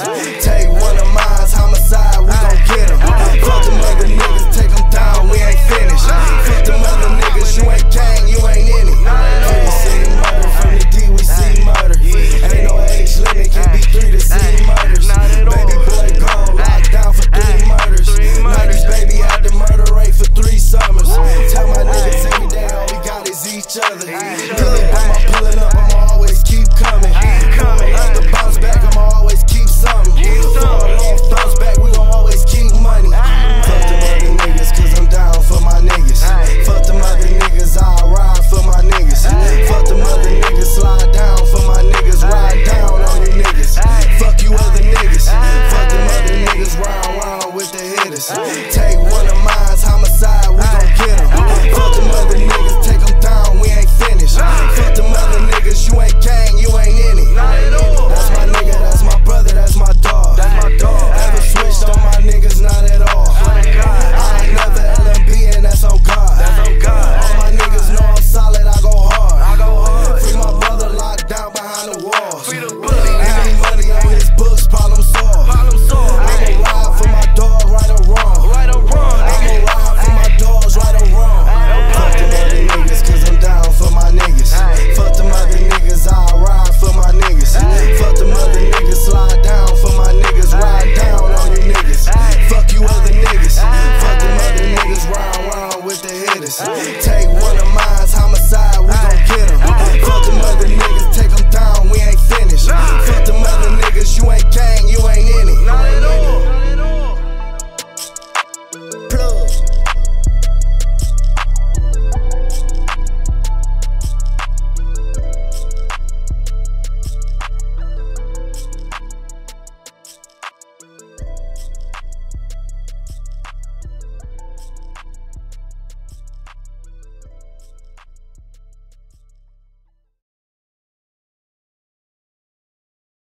Take one of mine, homicide, we gon' get him. Fuck them other niggas, take them down, we ain't finished. Fuck them other niggas, you ain't gang, you ain't in it. We see murder from the D, we see murder. Ain't no age limit, can be three to see murders. Baby boy gone, locked down for three murders. 90s baby out the murder rate for three summers. Tell my niggas every day all we got is each other. Pulling by my pulling Take one of mine, homicide, we gon' get him. Fuck